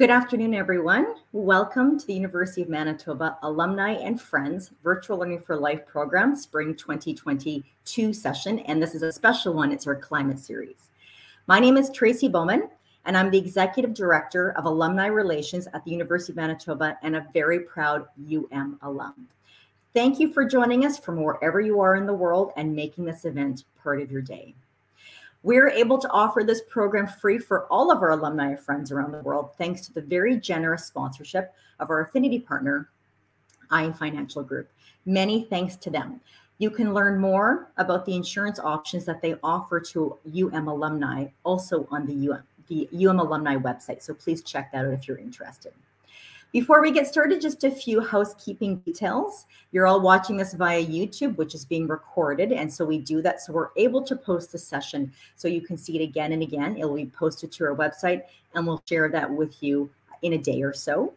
Good afternoon, everyone. Welcome to the University of Manitoba Alumni and Friends Virtual Learning for Life program, Spring 2022 session. And this is a special one, it's our climate series. My name is Tracy Bowman, and I'm the Executive Director of Alumni Relations at the University of Manitoba and a very proud UM alum. Thank you for joining us from wherever you are in the world and making this event part of your day. We're able to offer this program free for all of our alumni friends around the world, thanks to the very generous sponsorship of our affinity partner, iron Financial Group. Many thanks to them. You can learn more about the insurance options that they offer to UM alumni also on the UM, the UM alumni website. So please check that out if you're interested. Before we get started, just a few housekeeping details. You're all watching this via YouTube, which is being recorded. And so we do that so we're able to post the session so you can see it again and again. It will be posted to our website and we'll share that with you in a day or so.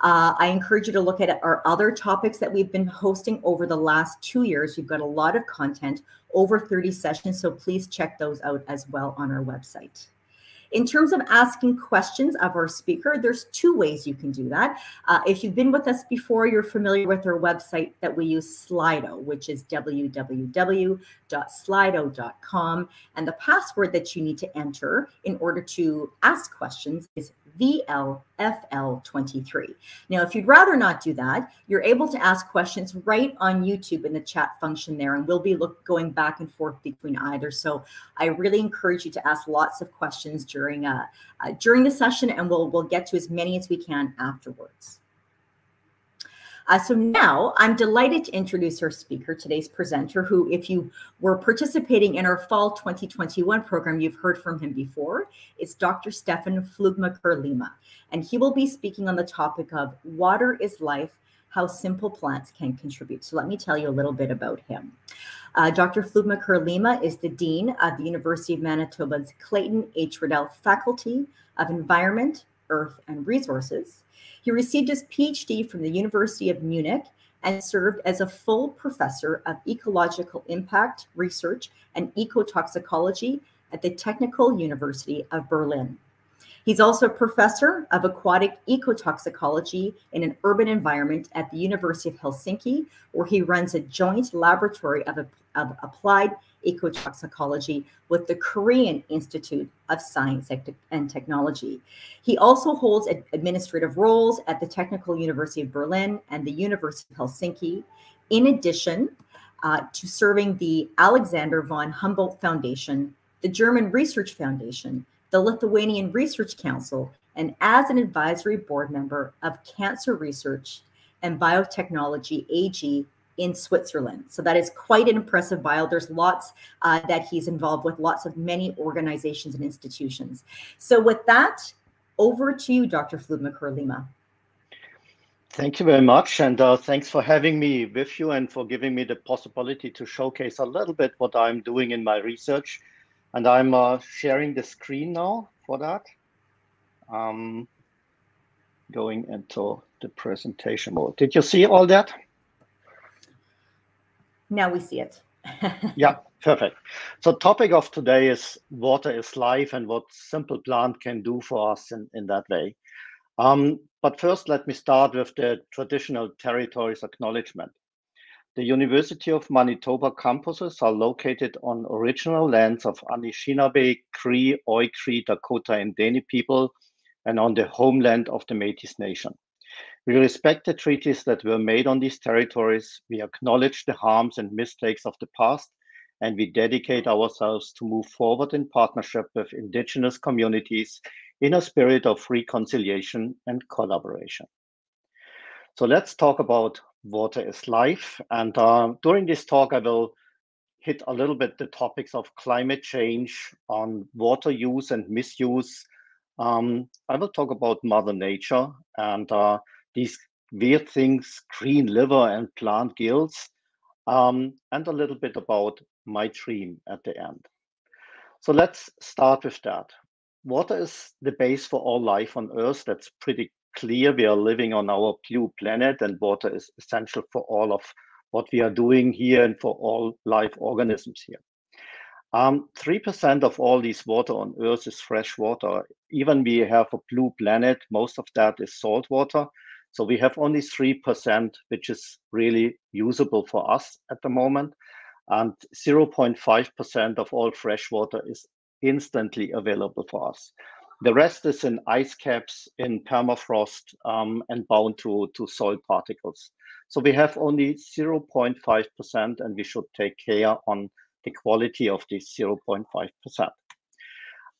Uh, I encourage you to look at our other topics that we've been hosting over the last two years. We've got a lot of content, over 30 sessions, so please check those out as well on our website. In terms of asking questions of our speaker, there's two ways you can do that. Uh, if you've been with us before, you're familiar with our website that we use Slido, which is www.slido.com. And the password that you need to enter in order to ask questions is VLFL23. Now, if you'd rather not do that, you're able to ask questions right on YouTube in the chat function there, and we'll be look, going back and forth between either. So I really encourage you to ask lots of questions during uh, uh, during the session, and we'll we'll get to as many as we can afterwards. Uh, so now I'm delighted to introduce our speaker, today's presenter, who, if you were participating in our fall 2021 program, you've heard from him before. It's Dr. Stephan Pflugmacher Lima, and he will be speaking on the topic of water is life, how simple plants can contribute. So let me tell you a little bit about him. Uh, Dr. Pflugmacher Lima is the Dean of the University of Manitoba's Clayton H. Riddell Faculty of Environment, Earth, and Resources. He received his PhD from the University of Munich and served as a full professor of ecological impact research and ecotoxicology at the Technical University of Berlin. He's also a professor of aquatic ecotoxicology in an urban environment at the University of Helsinki, where he runs a joint laboratory of, of applied ecotoxicology with the Korean Institute of Science and Technology. He also holds administrative roles at the Technical University of Berlin and the University of Helsinki. In addition uh, to serving the Alexander von Humboldt Foundation, the German Research Foundation, the Lithuanian Research Council, and as an advisory board member of Cancer Research and Biotechnology AG in Switzerland. So that is quite an impressive bio. There's lots uh, that he's involved with, lots of many organizations and institutions. So with that, over to you, Dr. Pflugmacher Lima. Thank you very much. And uh, thanks for having me with you and for giving me the possibility to showcase a little bit what I'm doing in my research. And I'm uh, sharing the screen now for that. Um, going into the presentation mode. Did you see all that? Now we see it. yeah, perfect. So topic of today is water is life and what simple plant can do for us in, in that way. Um, but first, let me start with the traditional territories acknowledgement. The University of Manitoba campuses are located on original lands of Anishinaabe, Cree, Oji-Cree, Dakota, and Dene people, and on the homeland of the Métis Nation. We respect the treaties that were made on these territories. We acknowledge the harms and mistakes of the past, and we dedicate ourselves to move forward in partnership with Indigenous communities in a spirit of reconciliation and collaboration. So let's talk about water is life. And uh, during this talk, I will hit a little bit the topics of climate change, on water use and misuse. Um, I will talk about Mother Nature and uh, these weird things, green liver and plant gills, um, and a little bit about my dream at the end. So let's start with that. Water is the base for all life on Earth. That's pretty clear. We are living on our blue planet, and water is essential for all of what we are doing here and for all life organisms here. Um, 3% of all this water on Earth is fresh water. Even we have a blue planet, most of that is salt water. So we have only 3%, which is really usable for us at the moment. And 0.5% of all fresh water is instantly available for us. The rest is in ice caps, in permafrost, um, and bound to, to soil particles. So we have only 0.5%, and we should take care on the quality of this 0.5%.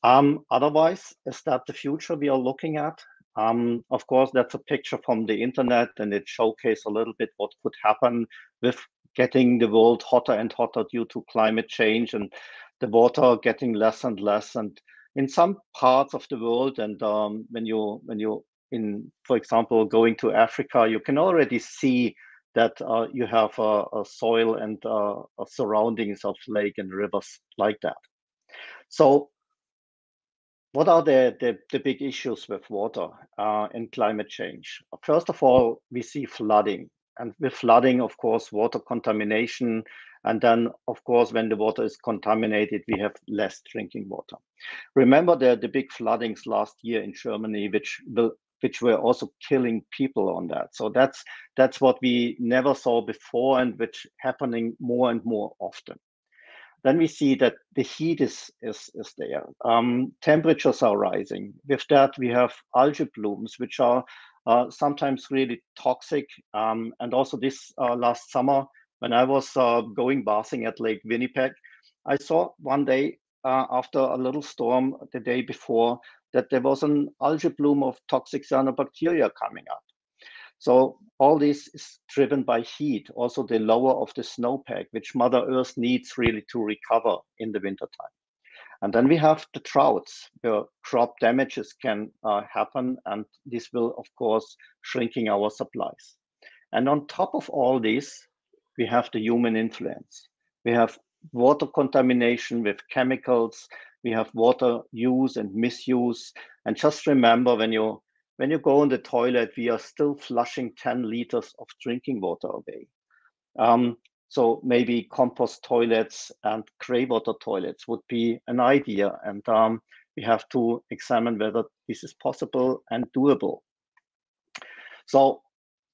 Um, otherwise, is that the future we are looking at? Um, of course, that's a picture from the internet, and it showcases a little bit what could happen with getting the world hotter and hotter due to climate change and the water getting less and less. And in some parts of the world, and um, when you when you in, for example, going to Africa, you can already see that uh, you have a, a soil and uh, surroundings of lake and rivers like that. So what are the, the, the, big issues with water uh, and climate change? First of all, we see flooding. And with flooding, of course, water contamination. And then, of course, when the water is contaminated, we have less drinking water. Remember the, the big floodings last year in Germany, which will which were also killing people on that. So that's that's what we never saw before and which happening more and more often. Then we see that the heat is is, is there. Um, temperatures are rising. With that, we have algae blooms, which are uh, sometimes really toxic. Um, and also this uh, last summer, when I was uh, going bathing at Lake Winnipeg, I saw one day uh, after a little storm the day before that there was an algae bloom of toxic cyanobacteria coming up. So all this is driven by heat, also the lower of the snowpack, which Mother Earth needs really to recover in the wintertime. And then we have the droughts, where crop damages can uh, happen, and this will, of course, shrinking our supplies. And on top of all this, we have the human influence. We have water contamination with chemicals, we have water use and misuse. And just remember when you when you go in the toilet, we are still flushing 10 liters of drinking water away. Um, so maybe compost toilets and gray water toilets would be an idea. And um, we have to examine whether this is possible and doable. So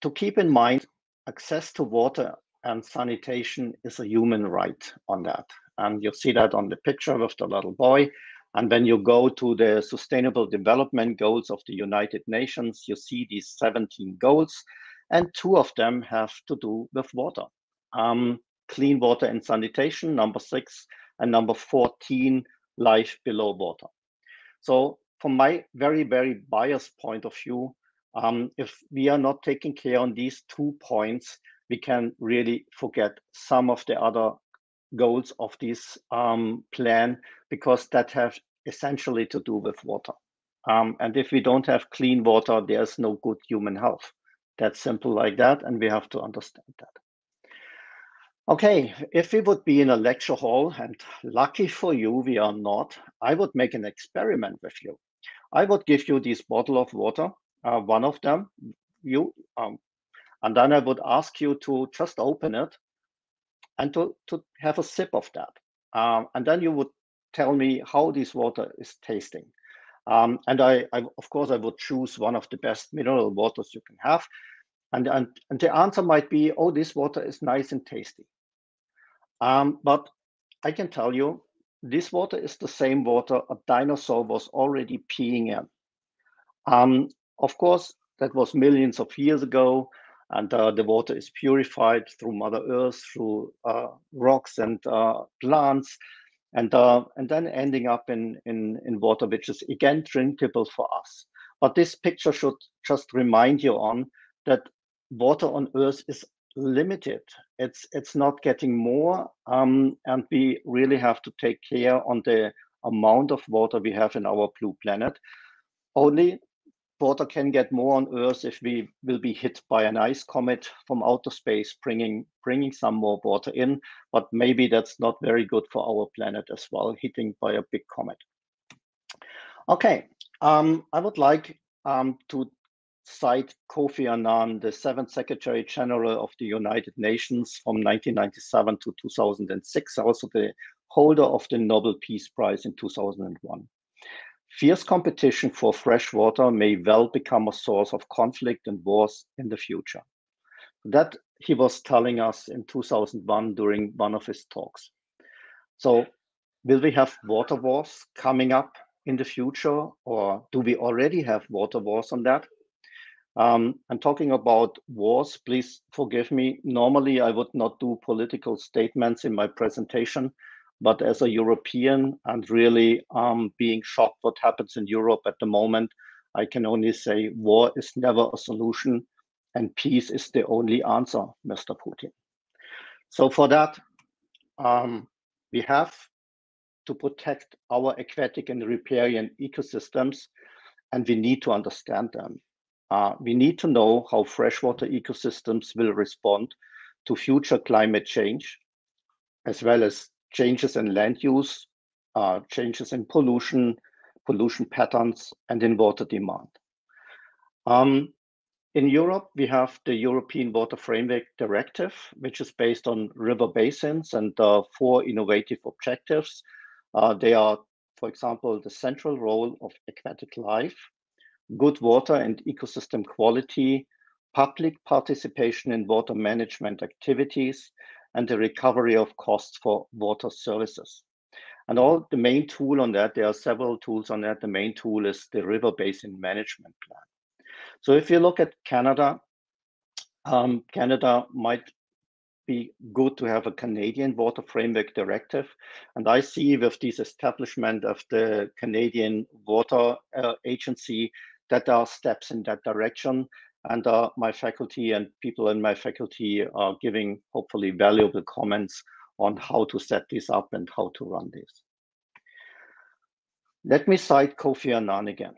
to keep in mind, access to water and sanitation is a human right on that. And you see that on the picture with the little boy. And when you go to the Sustainable Development Goals of the United Nations, you see these 17 goals, and two of them have to do with water. Um, clean water and sanitation, number six, and number 14, life below water. So from my very, very biased point of view, um, if we are not taking care on these two points, we can really forget some of the other goals of this um, plan because that have essentially to do with water. Um, and if we don't have clean water, there's no good human health. That's simple like that, and we have to understand that. Okay, if we would be in a lecture hall, and lucky for you, we are not, I would make an experiment with you. I would give you this bottle of water, uh, one of them, you, um, and then I would ask you to just open it and to, to have a sip of that. Um, and then you would tell me how this water is tasting. Um, and I, I, of course, I would choose one of the best mineral waters you can have. And, and, and the answer might be, oh, this water is nice and tasty. Um, but I can tell you, this water is the same water a dinosaur was already peeing in. Um, of course, that was millions of years ago and uh, the water is purified through Mother Earth, through uh, rocks and uh, plants, and uh, and then ending up in, in in water which is again drinkable for us. But this picture should just remind you on that water on Earth is limited. It's it's not getting more, um, and we really have to take care on the amount of water we have in our blue planet. Only water can get more on Earth if we will be hit by an ice comet from outer space, bringing bringing some more water in. But maybe that's not very good for our planet as well, hitting by a big comet. Okay, um, I would like um, to cite Kofi Annan, the seventh Secretary General of the United Nations from 1997 to 2006, also the holder of the Nobel Peace Prize in 2001. Fierce competition for fresh water may well become a source of conflict and wars in the future. That he was telling us in 2001 during one of his talks. So, will we have water wars coming up in the future, or do we already have water wars on that? Um, I'm talking about wars. Please forgive me. Normally, I would not do political statements in my presentation, but as a European and really um, being shocked what happens in Europe at the moment, I can only say war is never a solution and peace is the only answer, Mr. Putin. So for that, um, we have to protect our aquatic and riparian ecosystems, and we need to understand them. Uh, we need to know how freshwater ecosystems will respond to future climate change, as well as changes in land use, uh, changes in pollution, pollution patterns, and in water demand. Um, in Europe, we have the European Water Framework Directive, which is based on river basins and uh, four innovative objectives. Uh, they are, for example, the central role of aquatic life, good water and ecosystem quality, public participation in water management activities, and the recovery of costs for water services. And all the main tool on that, there are several tools on that. The main tool is the River Basin Management Plan. So if you look at Canada, um, Canada might be good to have a Canadian Water Framework Directive. And I see with this establishment of the Canadian Water uh, Agency that there are steps in that direction. And uh, my faculty and people in my faculty are giving hopefully valuable comments on how to set this up and how to run this. Let me cite Kofi Annan again.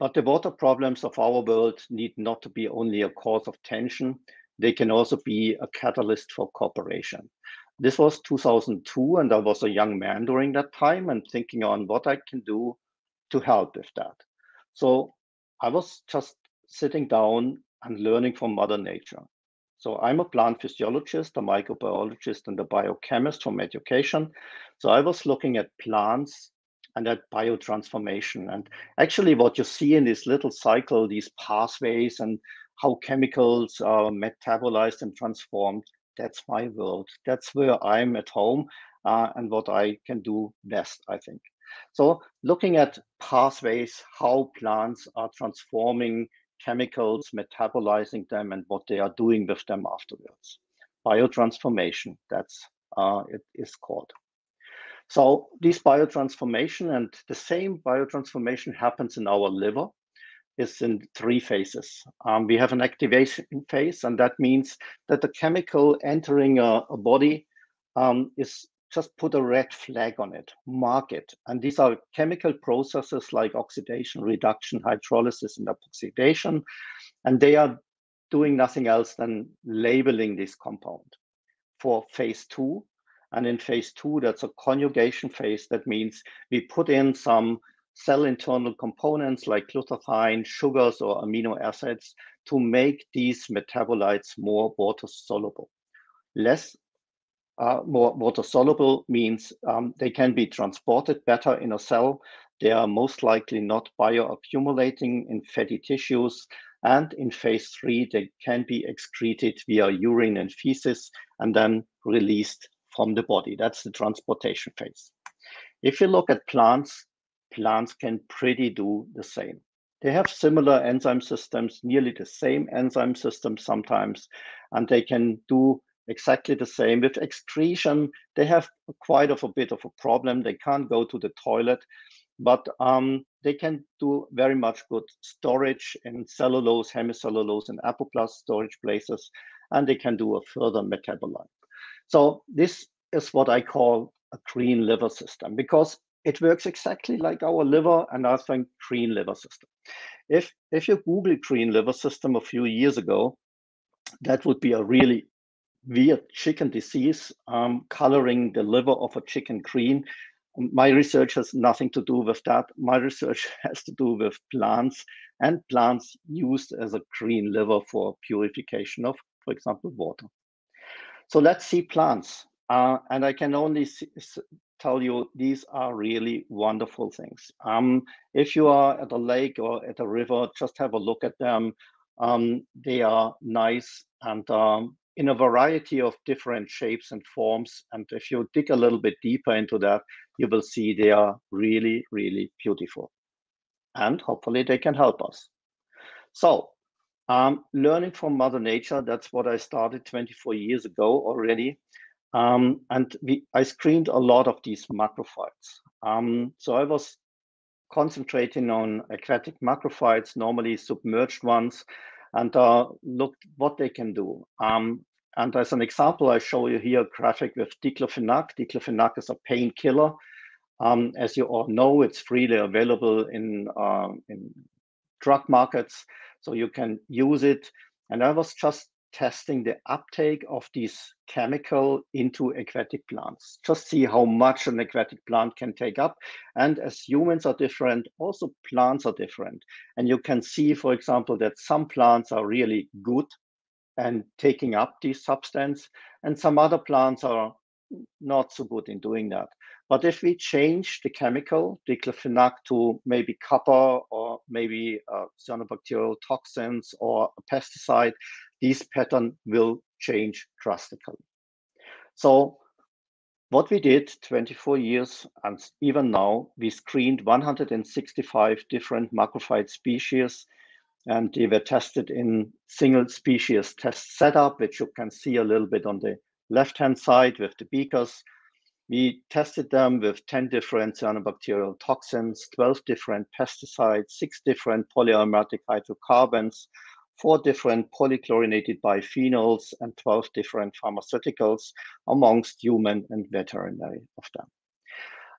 But the water problems of our world need not to be only a cause of tension, they can also be a catalyst for cooperation. This was 2002, and I was a young man during that time and thinking on what I can do to help with that. So I was just sitting down and learning from Mother Nature. So I'm a plant physiologist, a microbiologist, and a biochemist from education. So I was looking at plants and that biotransformation. And actually, what you see in this little cycle, these pathways and how chemicals are metabolized and transformed, that's my world. That's where I'm at home uh, and what I can do best, I think. So, looking at pathways, how plants are transforming chemicals, metabolizing them, and what they are doing with them afterwards. Biotransformation, that's uh, it is called. So this biotransformation and the same biotransformation happens in our liver is in three phases. Um, we have an activation phase, and that means that the chemical entering a, a body um, is just put a red flag on it, mark it. And these are chemical processes like oxidation, reduction, hydrolysis, and oxidation. And they are doing nothing else than labeling this compound. For phase two, and in phase two, that's a conjugation phase. That means we put in some cell internal components like glutathione, sugars, or amino acids to make these metabolites more water soluble. Less uh, more water soluble means um, they can be transported better in a cell. They are most likely not bioaccumulating in fatty tissues. And in phase three, they can be excreted via urine and feces and then released from the body. That's the transportation phase. If you look at plants, plants can pretty do the same. They have similar enzyme systems, nearly the same enzyme systems sometimes, and they can do exactly the same. With excretion, they have quite of a bit of a problem. They can't go to the toilet, but um, they can do very much good storage in cellulose, hemicellulose, and apoplast storage places, and they can do a further metabolite. So this is what I call a green liver system because it works exactly like our liver and I think green liver system. If if you Google green liver system a few years ago, that would be a really weird chicken disease, um, coloring the liver of a chicken green. My research has nothing to do with that. My research has to do with plants and plants used as a green liver for purification of, for example, water. So let's see plants. Uh, and I can only tell you these are really wonderful things. Um, if you are at a lake or at a river, just have a look at them. Um, they are nice and um, in a variety of different shapes and forms. And if you dig a little bit deeper into that, you will see they are really, really beautiful. And hopefully they can help us. So um, learning from Mother Nature, that's what I started 24 years ago already. Um, and we, I screened a lot of these macrophytes. Um, so I was concentrating on aquatic macrophytes, normally submerged ones, and uh, looked what they can do. Um, and as an example, I show you here a graphic with diclofenac. Diclofenac is a painkiller. Um, as you all know, it's freely available in, uh, in drug markets, so you can use it. And I was just testing the uptake of this chemical into aquatic plants. Just see how much an aquatic plant can take up. And as humans are different, also plants are different. And you can see, for example, that some plants are really good and taking up this substance, and some other plants are not so good in doing that. But if we change the chemical, the diclofenac, to maybe copper or maybe uh, cyanobacterial toxins or a pesticide, this pattern will change drastically. So what we did 24 years and even now, we screened 165 different macrophyte species and they were tested in single species test setup, which you can see a little bit on the left-hand side with the beakers. We tested them with 10 different cyanobacterial toxins, 12 different pesticides, six different polyaromatic hydrocarbons, four different polychlorinated biphenyls, and 12 different pharmaceuticals amongst human and veterinary of them.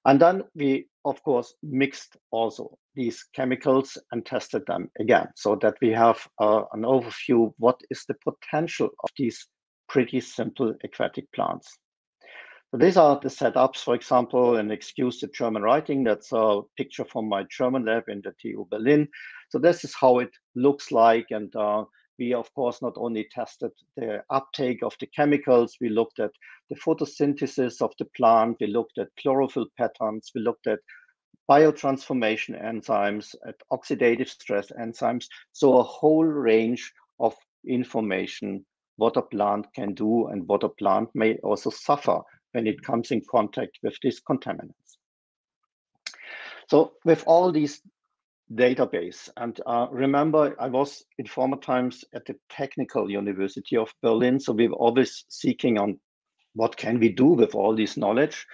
And then we, of course, mixed also these chemicals and tested them again so that we have uh, an overview what is the potential of these pretty simple aquatic plants. So these are the setups, for example, and excuse the German writing. That's a picture from my German lab in the TU Berlin. So this is how it looks like. And uh, we, of course, not only tested the uptake of the chemicals, we looked at the photosynthesis of the plant, we looked at chlorophyll patterns, we looked at biotransformation enzymes, at oxidative stress enzymes. So a whole range of information what a plant can do and what a plant may also suffer when it comes in contact with these contaminants. So with all these database, and uh, remember, I was in former times at the Technical University of Berlin, so we were always seeking on what can we do with all this knowledge.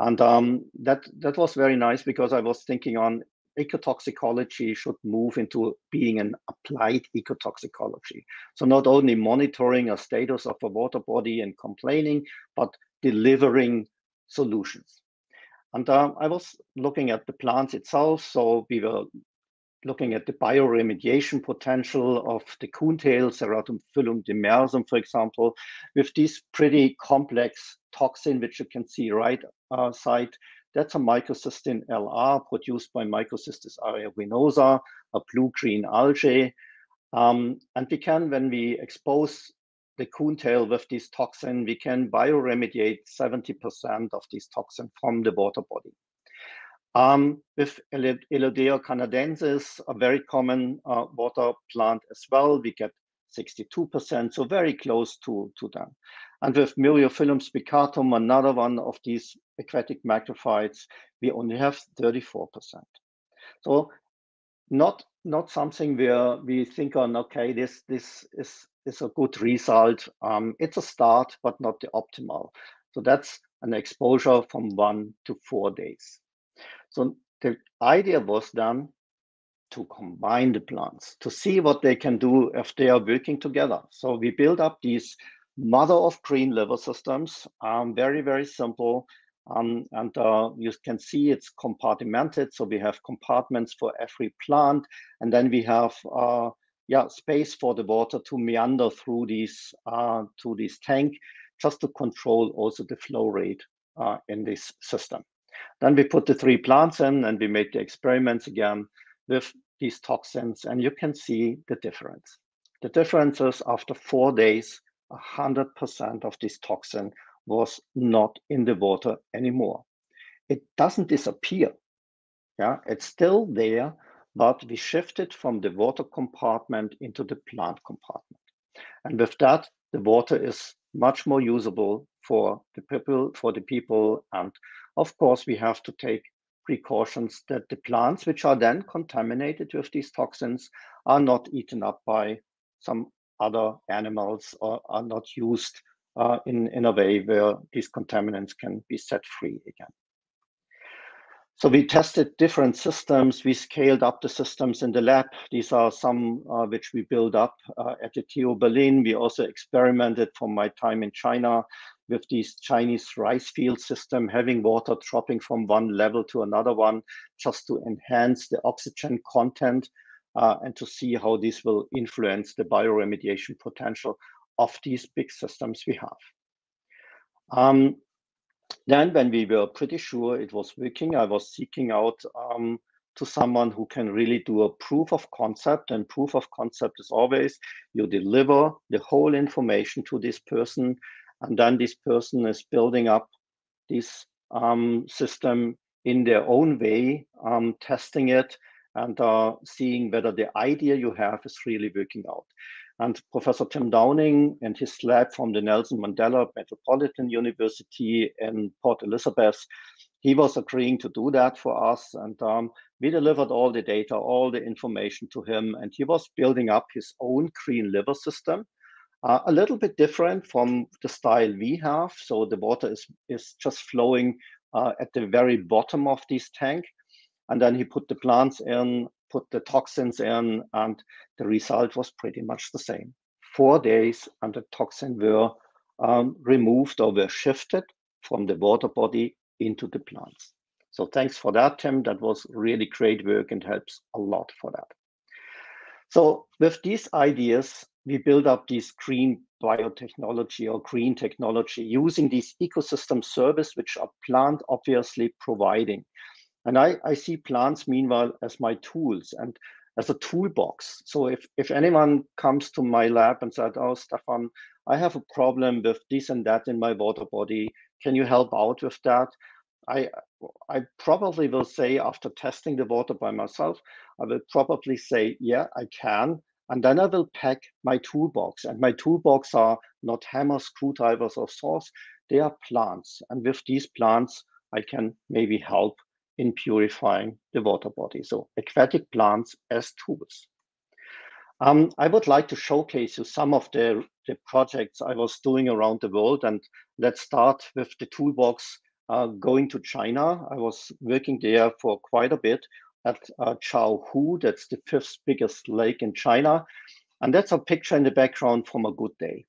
And um, that, that was very nice because I was thinking on ecotoxicology should move into being an applied ecotoxicology. So not only monitoring a status of a water body and complaining, but delivering solutions. And uh, I was looking at the plants itself. So we were looking at the bioremediation potential of the coontail, Ceratum phyllum demersum, for example, with this pretty complex toxin, which you can see right uh, side. That's a microcystin LR produced by Microcystis aeruginosa, a blue-green algae. Um, and we can, when we expose the coontail with this toxin, we can bioremediate 70% of this toxin from the water body. Um, with Elodea canadensis, a very common uh, water plant as well, we get 62%, so very close to, to them. And with Myriophyllum spicatum, another one of these aquatic macrophytes, we only have 34%. So not not something where we think on okay this this is is a good result um, it's a start but not the optimal so that's an exposure from one to four days so the idea was then to combine the plants to see what they can do if they are working together. So we build up these mother of green liver systems, um, very, very simple. Um, and uh, you can see it's compartmented. So we have compartments for every plant, and then we have uh, yeah space for the water to meander through these uh, to this tank, just to control also the flow rate uh, in this system. Then we put the three plants in and we made the experiments again with these toxins and you can see the difference. The difference is after four days, 100% of this toxin was not in the water anymore. It doesn't disappear. Yeah, it's still there, but we shifted from the water compartment into the plant compartment. And with that, the water is much more usable for the people, for the people. And of course, we have to take precautions that the plants, which are then contaminated with these toxins, are not eaten up by some other animals or are not used uh, in, in a way where these contaminants can be set free again. So we tested different systems. We scaled up the systems in the lab. These are some uh, which we built up uh, at the TU Berlin. We also experimented from my time in China with these Chinese rice field system, having water dropping from one level to another one, just to enhance the oxygen content uh, and to see how this will influence the bioremediation potential of these big systems we have. Um, then when we were pretty sure it was working, I was seeking out um, to someone who can really do a proof of concept. And proof of concept is always you deliver the whole information to this person, and then this person is building up this um, system in their own way, um, testing it, and uh, seeing whether the idea you have is really working out. And Professor Tim Downing and his lab from the Nelson Mandela Metropolitan University in Port Elizabeth, he was agreeing to do that for us. And um, we delivered all the data, all the information to him. And he was building up his own green liver system, uh, a little bit different from the style we have. So the water is, is just flowing uh, at the very bottom of this tank. And then he put the plants in put the toxins in, and the result was pretty much the same. Four days, and the toxin were um, removed or were shifted from the water body into the plants. So thanks for that, Tim. That was really great work and helps a lot for that. So with these ideas, we build up this green biotechnology or green technology using these ecosystem service, which are plant obviously providing. And I, I see plants, meanwhile, as my tools and as a toolbox. So if, if anyone comes to my lab and said, oh, Stephan, I have a problem with this and that in my water body, can you help out with that? I, I probably will say after testing the water by myself, I will probably say, yeah, I can. And then I will pack my toolbox. And my toolbox are not hammers, screwdrivers, or saws. They are plants. And with these plants, I can maybe help in purifying the water body. So aquatic plants as tools. Um, I would like to showcase you some of the, the projects I was doing around the world. And let's start with the toolbox uh, going to China. I was working there for quite a bit at uh, Chaohu. That's the fifth biggest lake in China. And that's a picture in the background from a good day.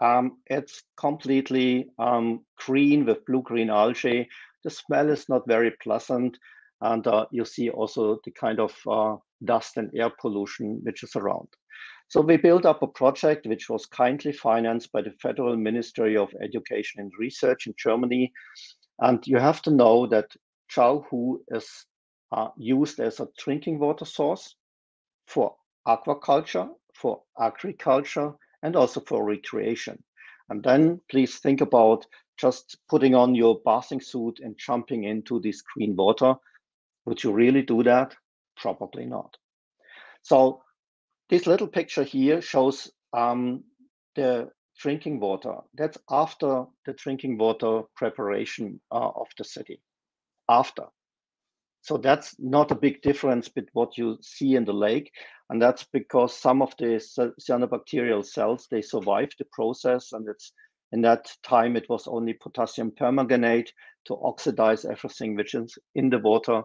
Um, it's completely um, green with blue-green algae. The smell is not very pleasant. And uh, you see also the kind of uh, dust and air pollution which is around. So we built up a project which was kindly financed by the Federal Ministry of Education and Research in Germany. And you have to know that Chaohu is uh, used as a drinking water source for aquaculture, for agriculture, and also for recreation. And then please think about just putting on your bathing suit and jumping into this green water. Would you really do that? Probably not. So this little picture here shows um, the drinking water. That's after the drinking water preparation uh, of the city. After. So that's not a big difference with what you see in the lake. And that's because some of the cyanobacterial cells, they survive the process and it's in that time, it was only potassium permanganate to oxidize everything which is in the water,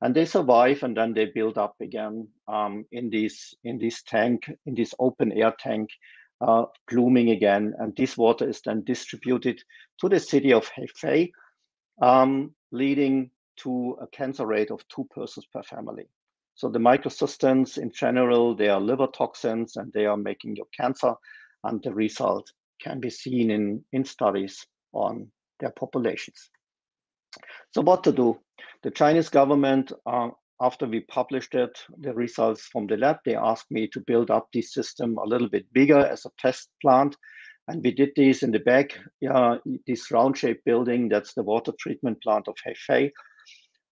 and they survive and then they build up again um, in this in this tank, in this open air tank, uh, blooming again. And this water is then distributed to the city of Hefei, um, leading to a cancer rate of two persons per family. So the microcystins in general, they are liver toxins and they are making your cancer. And the result can be seen in, in studies on their populations. So what to do? The Chinese government, uh, after we published it, the results from the lab, they asked me to build up this system a little bit bigger as a test plant. And we did this in the back, yeah, this round-shaped building. That's the water treatment plant of Hefei.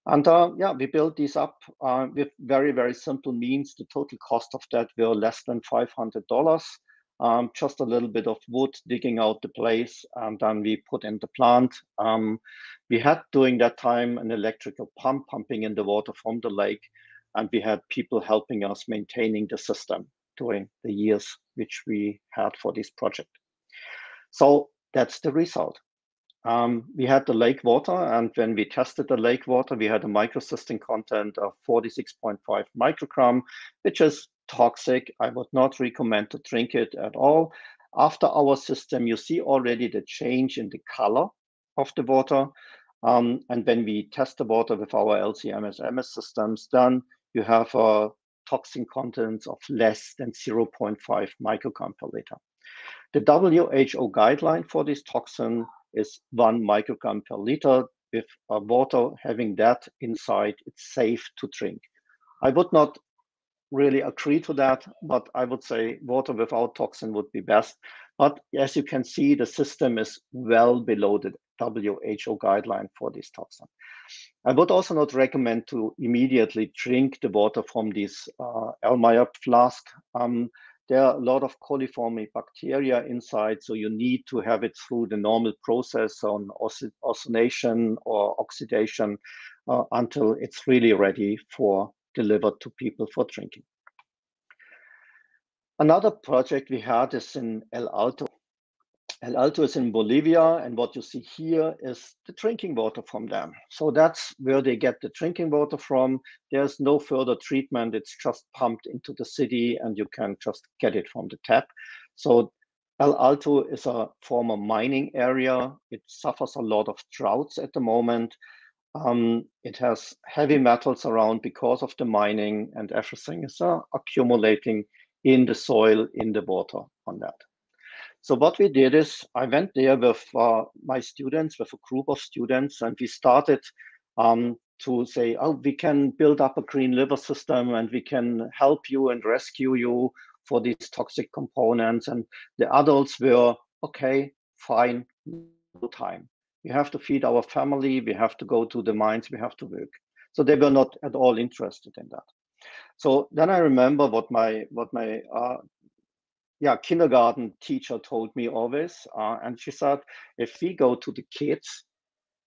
And uh, yeah, we built these up uh, with very, very simple means. The total cost of that were less than $500. Um, just a little bit of wood, digging out the place, and then we put in the plant. Um, we had during that time an electrical pump pumping in the water from the lake, and we had people helping us maintaining the system during the years which we had for this project. So that's the result. Um, we had the lake water, and when we tested the lake water, we had a microcystin content of 46.5 microgram, which is toxic. I would not recommend to drink it at all. After our system, you see already the change in the color of the water. Um, and when we test the water with our LC-MS systems, then you have a toxin content of less than 0.5 microgram per liter. The WHO guideline for this toxin is one microgram per liter. With water having that inside, it's safe to drink. I would not really agree to that, but I would say water without toxin would be best. But as you can see, the system is well below the WHO guideline for this toxin. I would also not recommend to immediately drink the water from this uh, Erlenmeyer flask. Um, there are a lot of coliform bacteria inside, so you need to have it through the normal process on ozonation or oxidation uh, until it's really ready for delivered to people for drinking. Another project we had is in El Alto. El Alto is in Bolivia, and what you see here is the drinking water from them. So that's where they get the drinking water from. There's no further treatment. It's just pumped into the city, and you can just get it from the tap. So El Alto is a former mining area. It suffers a lot of droughts at the moment. Um, it has heavy metals around because of the mining, and everything is uh, accumulating in the soil, in the water on that. So what we did is I went there with uh, my students, with a group of students, and we started um, to say, oh, we can build up a green liver system and we can help you and rescue you for these toxic components. And the adults were, okay, fine, no time. We have to feed our family, we have to go to the mines, we have to work. So they were not at all interested in that. So then I remember what my what my uh, yeah, kindergarten teacher told me always. Uh, and she said, if we go to the kids,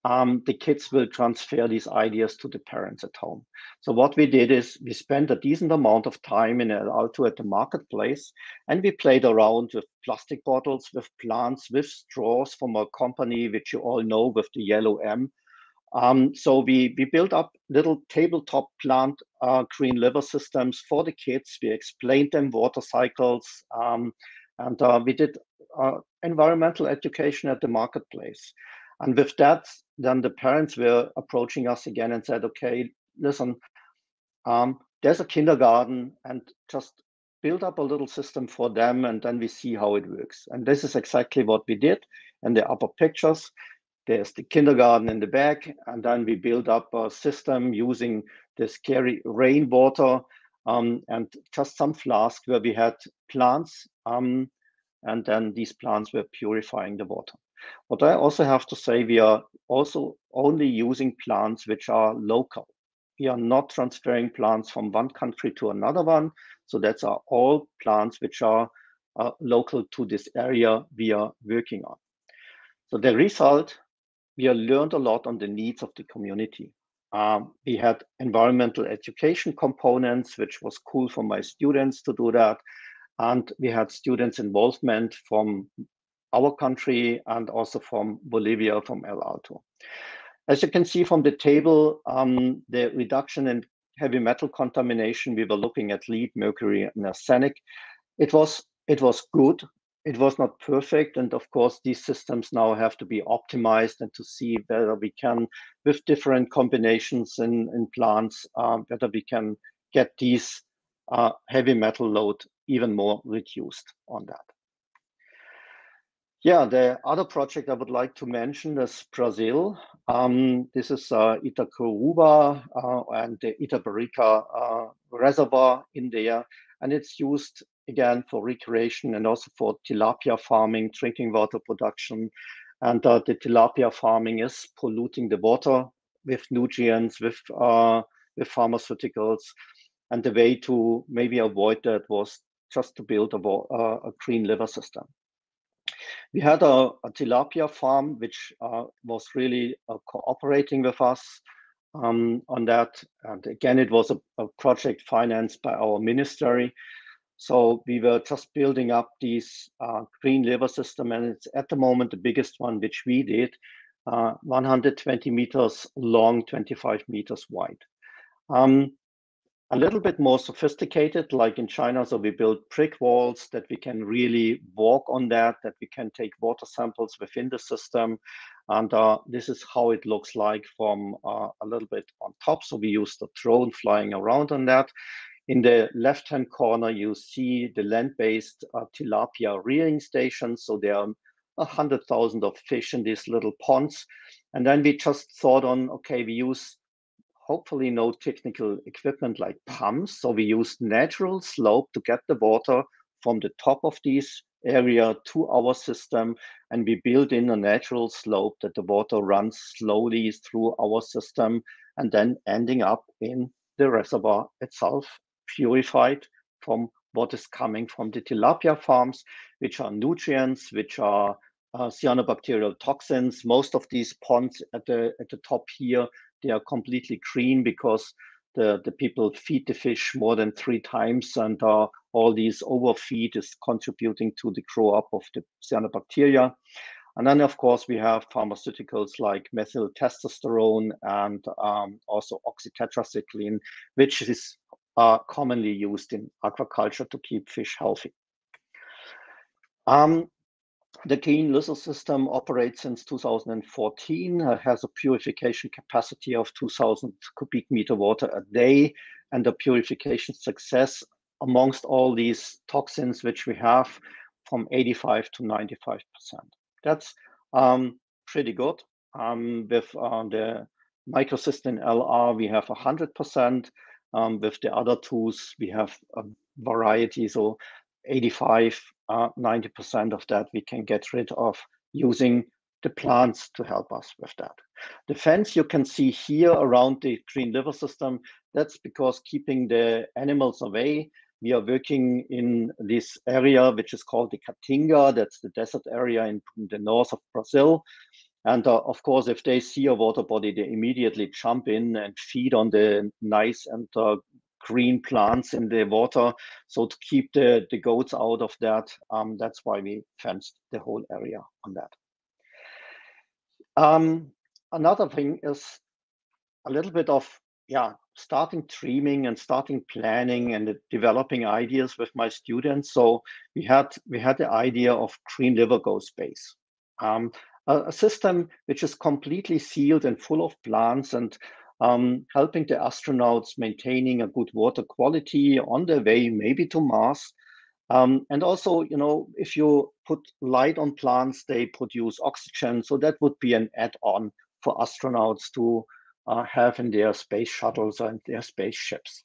um, the kids will transfer these ideas to the parents at home. So what we did is we spent a decent amount of time in El Alto at the marketplace, and we played around with plastic bottles, with plants, with straws from a company which you all know with the yellow M. Um, so we, we built up little tabletop plant uh, green liver systems for the kids. We explained them water cycles, um, and uh, we did uh, environmental education at the marketplace. And with that, then the parents were approaching us again and said, okay, listen, um, there's a kindergarten and just build up a little system for them and then we see how it works. And this is exactly what we did in the upper pictures. There's the kindergarten in the back, and then we build up a system using this carry rainwater um, and just some flask where we had plants, um, and then these plants were purifying the water. What I also have to say, we are also only using plants which are local. We are not transferring plants from one country to another one. So that's are all plants which are uh, local to this area we are working on. So the result we learned a lot on the needs of the community. Um, we had environmental education components, which was cool for my students to do that. And we had students' involvement from our country and also from Bolivia, from El Alto. As you can see from the table, um, the reduction in heavy metal contamination, we were looking at lead, mercury, and arsenic. It was it was good it was not perfect. And of course, these systems now have to be optimized and to see whether we can, with different combinations in, in plants, uh, whether we can get these uh, heavy metal load even more reduced on that. Yeah, the other project I would like to mention is Brazil. Um, this is uh, Itacuruba uh, and the Itaparica uh, reservoir in there, and it's used again for recreation and also for tilapia farming, drinking water production. And uh, the tilapia farming is polluting the water with nutrients, with uh, with pharmaceuticals. And the way to maybe avoid that was just to build a, uh, a green liver system. We had a, a tilapia farm which uh, was really uh, cooperating with us um, on that. And again, it was a, a, project financed by our ministry. So we were just building up these uh, green liver system, and it's at the moment the biggest one which we did, uh, 120 meters long, 25 meters wide. Um, a little bit more sophisticated, like in China. So we built brick walls that we can really walk on that, that we can take water samples within the system. And uh, this is how it looks like from uh, a little bit on top. So we use the drone flying around on that. In the left-hand corner, you see the land-based uh, tilapia rearing stations. So there are a hundred thousand of fish in these little ponds. And then we just thought on, okay, we use hopefully no technical equipment like pumps. So we use natural slope to get the water from the top of this area to our system. And we build in a natural slope that the water runs slowly through our system and then ending up in the reservoir itself, purified from what is coming from the tilapia farms, which are nutrients, which are uh, cyanobacterial toxins. Most of these ponds at the at the top here they are completely green because the, the people feed the fish more than three times and uh, all these overfeed is contributing to the grow up of the cyanobacteria. And then, of course, we have pharmaceuticals like methyl testosterone and um, also oxytetracycline, which is uh, commonly used in aquaculture to keep fish healthy. Um, the Green Liver system operates since 2014, uh, has a purification capacity of 2000 cubic meter water a day, and the purification success amongst all these toxins which we have from 85 to 95%. That's um, pretty good. Um, with uh, the microcystin LR, we have 100%. Um, with the other tools, we have a variety. So 85, uh, 90% of that we can get rid of using the plants to help us with that. The fence you can see here around the green liver system, that's because keeping the animals away. We are working in this area, which is called the Caatinga. That's the desert area in the north of Brazil. And uh, of course, if they see a water body, they immediately jump in and feed on the nice and uh, green plants in the water. So to keep the, the goats out of that, um, that's why we fenced the whole area on that. Um, another thing is a little bit of, yeah, starting dreaming and starting planning and developing ideas with my students. So we had we had the idea of Green Liver Go Space. Um, a, system which is completely sealed and full of plants and um, helping the astronauts maintaining a good water quality on their way maybe to Mars. Um, and also, you know, if you put light on plants, they produce oxygen. So that would be an add-on for astronauts to uh, have in their space shuttles and their spaceships.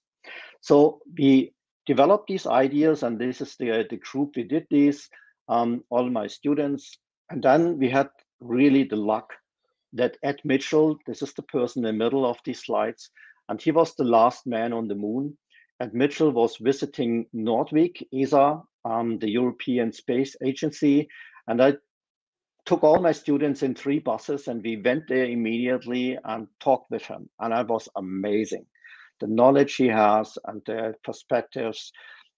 So we developed these ideas, and this is the, the group we did this, um, all my students. And then we had really the luck that Ed Mitchell, this is the person in the middle of these slides, and he was the last man on the moon. Ed Mitchell was visiting Noordwijk, ESA, um, the European Space Agency, and I took all my students in three buses and we went there immediately and talked with him. And I was amazing. The knowledge he has and the perspectives.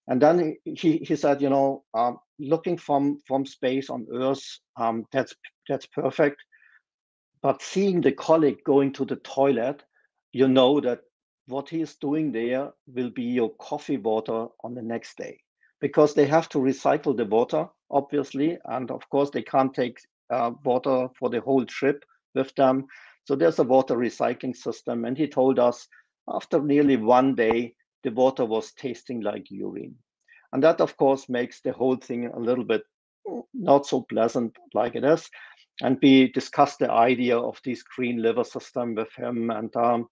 And then he, he said, you know, um, looking from, from space on Earth, um, that's, that's perfect. But seeing the colleague going to the toilet, you know that what he is doing there will be your coffee water on the next day because they have to recycle the water, obviously. And of course, they can't take uh, water for the whole trip with them. So there's a water recycling system. And he told us after nearly one day, the water was tasting like urine. And that, of course, makes the whole thing a little bit mm, not so pleasant like it is and we discussed the idea of this green liver system with him. And um,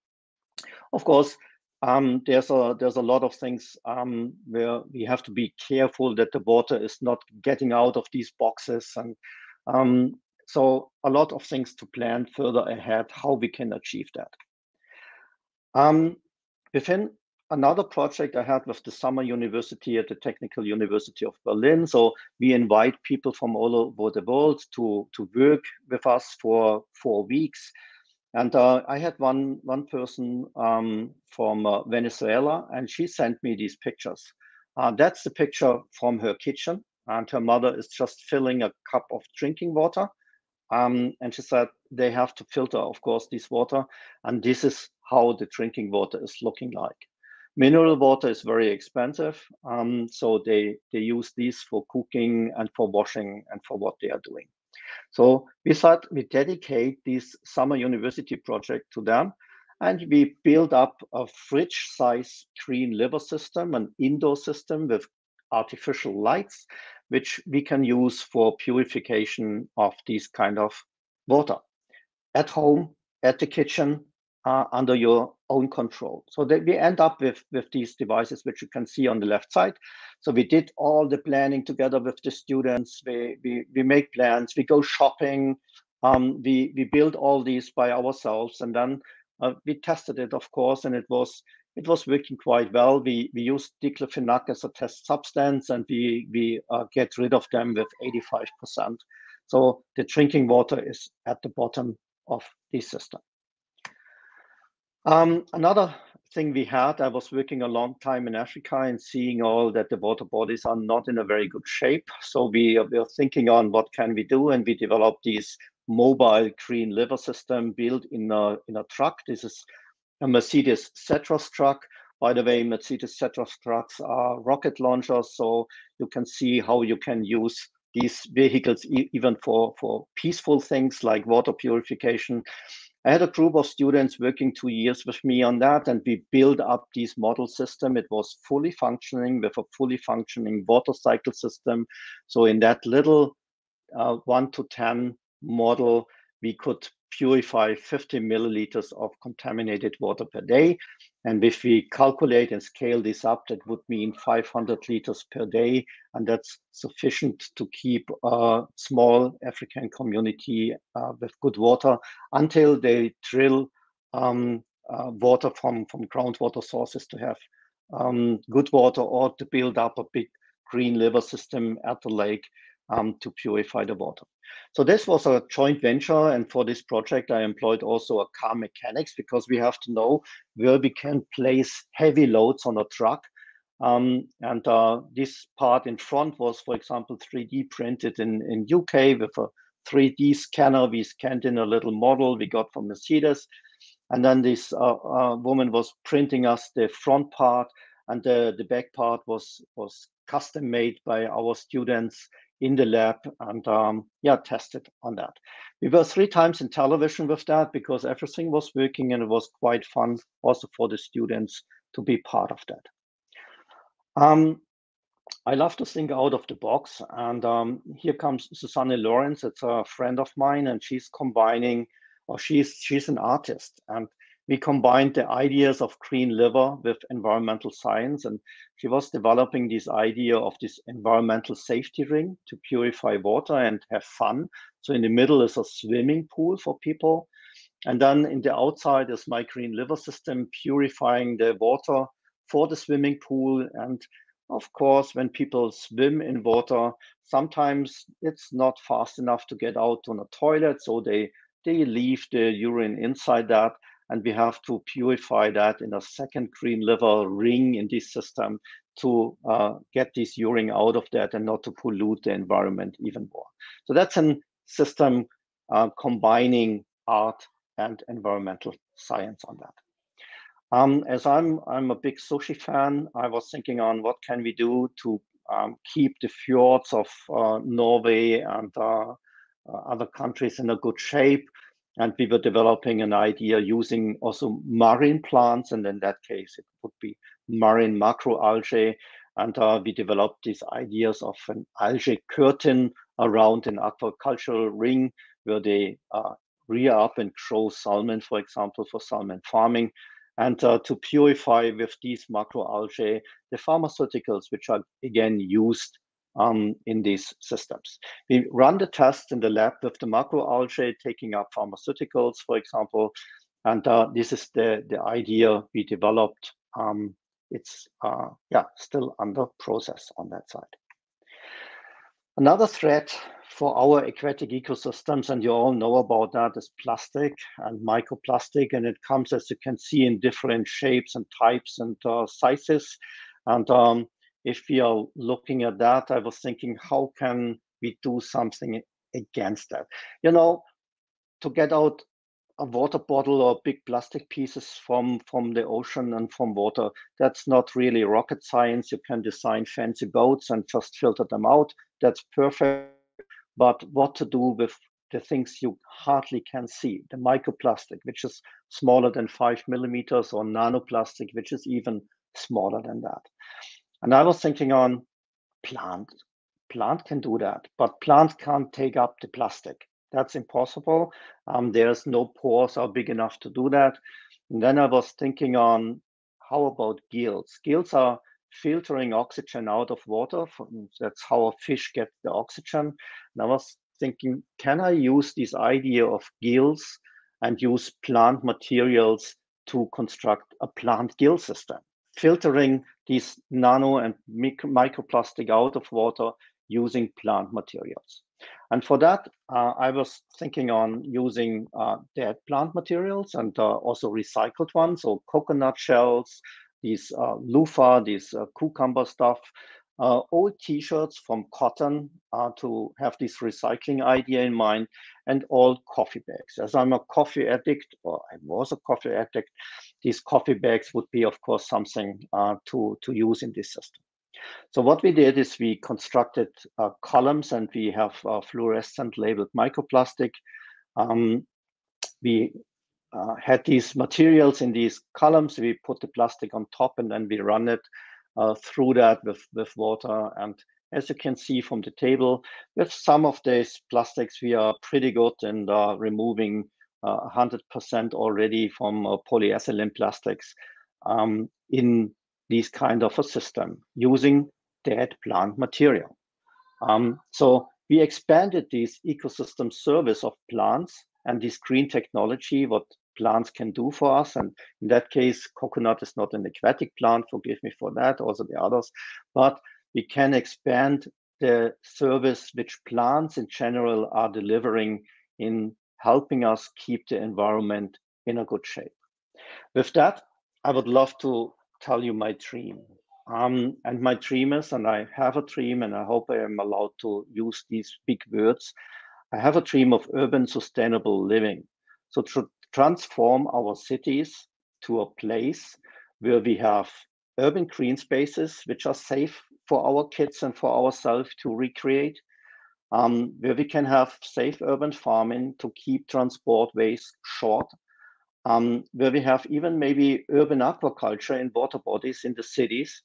of course, um, there's a there's a lot of things um, where we have to be careful that the water is not getting out of these boxes, and um, so a lot of things to plan further ahead how we can achieve that. Um, within another project I had with the summer university at the Technical University of Berlin. So we invite people from all over the world to, to work with us for four weeks. And uh, I had one, one person um, from uh, Venezuela, and she sent me these pictures. Uh, that's the picture from her kitchen, and her mother is just filling a cup of drinking water. Um, and she said they have to filter, of course, this water, and this is how the drinking water is looking like. Mineral water is very expensive, um, so they, they use these for cooking and for washing and for what they are doing. So we thought we dedicate this summer university project to them, and we build up a fridge size green liver system, an indoor system with artificial lights, which we can use for purification of this kind of water at home, at the kitchen, under your own control. So that we end up with, with these devices, which you can see on the left side. So we did all the planning together with the students. We, we, we make plans, we go shopping, um, we, we build all these by ourselves. And then uh, we tested it, of course, and it was it was working quite well. We we used diclofenac as a test substance, and we we uh, get rid of them with 85%. So the drinking water is at the bottom of the system. Um, another thing we had, I was working a long time in Africa and seeing all that the water bodies are not in a very good shape. So we, we are thinking on what can we do, and we developed this mobile green liver system built in a in a truck. This is a Mercedes Zetros truck. By the way, Mercedes Zetros trucks are rocket launchers, so you can see how you can use these vehicles e even for for peaceful things like water purification I had a group of students working two years with me on that, and we built up this model system. It was fully functioning with a fully functioning water cycle system. So in that little uh, one to 10 model, we could purify 50 milliliters of contaminated water per day. And if we calculate and scale this up, that would mean 500 liters per day. And that's sufficient to keep a small African community uh, with good water until they drill um, uh, water from, from groundwater sources to have um, good water or to build up a big green liver system at the lake um, to purify the water. So this was a joint venture. And for this project, I employed also a car mechanics because we have to know where we can place heavy loads on a truck. Um, and uh, this part in front was, for example, 3D printed in, in UK with a 3D scanner. We scanned in a little model we got from Mercedes. And then this uh, uh, woman was printing us the front part and the, the back part was, was custom made by our students in the lab and um, yeah, tested on that. We were three times in television with that because everything was working and it was quite fun also for the students to be part of that. Um, I love to think out of the box. And um, here comes Susanne Lawrence. It's a friend of mine, and she's combining, or she's she's an artist, and we combined the ideas of green liver with environmental science. And she was developing this idea of this environmental safety ring to purify water and have fun. So in the middle is a swimming pool for people. And then in the outside is my green liver system purifying the water for the swimming pool. And of course, when people swim in water, sometimes it's not fast enough to get out on a toilet. So they, they leave the urine inside that and we have to purify that in a second green liver ring in this system to uh, get this urine out of that and not to pollute the environment even more. So that's a system uh, combining art and environmental science on that. Um, as I'm, I'm a big sushi fan, I was thinking on what can we do to um, keep the fjords of uh, Norway and uh, uh, other countries in a good shape and we were developing an idea using also marine plants. And in that case it would be marine macroalgae and uh, we developed these ideas of an algae curtain around an aquacultural ring where they uh, rear up and grow salmon for example for salmon farming. And uh, to purify with these macroalgae the pharmaceuticals which are again used um, in these systems. We run the tests in the lab with the macroalgae taking up pharmaceuticals, for example, and uh, this is the, the idea we developed. Um, it's uh, yeah still under process on that side. Another threat for our aquatic ecosystems, and you all know about that, is plastic and microplastic, and it comes, as you can see, in different shapes and types and uh, sizes. And um, if we are looking at that, I was thinking, how can we do something against that? You know, to get out a water bottle or big plastic pieces from from the ocean and from water that's not really rocket science. You can design fancy boats and just filter them out. That's perfect. But what to do with the things you hardly can see? The microplastic which is smaller than five millimeters or nanoplastic which is even smaller than that and I was thinking on plant. Plant can do that, but plant can't take up the plastic. That's impossible. Um, there's no pores are big enough to do that. And then I was thinking on how about gills? Gills are filtering oxygen out of water. That's how a fish gets the oxygen. And I was thinking, can I use this idea of gills and use plant materials to construct a plant gill system? filtering these nano and microplastic out of water using plant materials. And for that, uh, I was thinking on using uh, dead plant materials and uh, also recycled ones, so coconut shells, these uh, loofah, these uh, cucumber stuff, uh, old t-shirts from cotton uh, to have this recycling idea in mind and old coffee bags. As I'm a coffee addict, or I was a coffee addict, these coffee bags would be, of course, something uh, to, to use in this system. So what we did is we constructed uh, columns and we have uh, fluorescent labeled microplastic. Um, we uh, had these materials in these columns. We put the plastic on top and then we run it uh, through that with, with water. And as you can see from the table, with some of these plastics, we are pretty good in removing 100% uh, already from uh, polyethylene plastics um, in this kind of a system using dead plant material. Um, so we expanded this ecosystem service of plants and this green technology, what plants can do for us. And in that case, coconut is not an aquatic plant, forgive me for that, also the others, but we can expand the service which plants in general are delivering in helping us keep the environment in a good shape. With that, I would love to tell you my dream. Um, and my dream is, and I have a dream, and I hope I am allowed to use these big words. I have a dream of urban sustainable living. So to transform our cities to a place where we have urban green spaces which are safe for our kids and for ourselves to recreate, um, where we can have safe urban farming to keep transport ways short, um, where we have even maybe urban aquaculture in water bodies in the cities,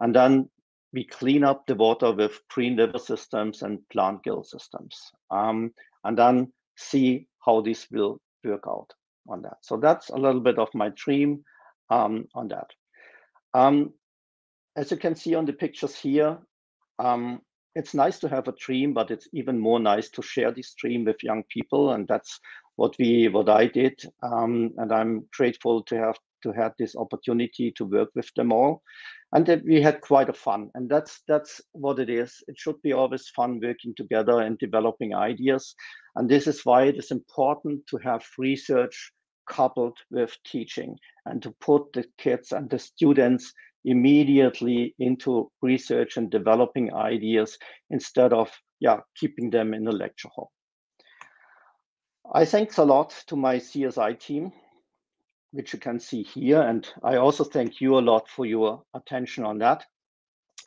and then we clean up the water with green liver systems and plant gill systems, um, and then see how this will work out on that. So that's a little bit of my dream um, on that. Um, as you can see on the pictures here, um, it's nice to have a dream, but it's even more nice to share this dream with young people, and that's what we what I did. Um, and I'm grateful to have to have this opportunity to work with them all, and that we had quite a fun. And that's that's what it is. It should be always fun working together and developing ideas, and this is why it is important to have research coupled with teaching and to put the kids and the students immediately into research and developing ideas instead of yeah keeping them in the lecture hall. I thanks a lot to my CSI team, which you can see here, and I also thank you a lot for your attention on that.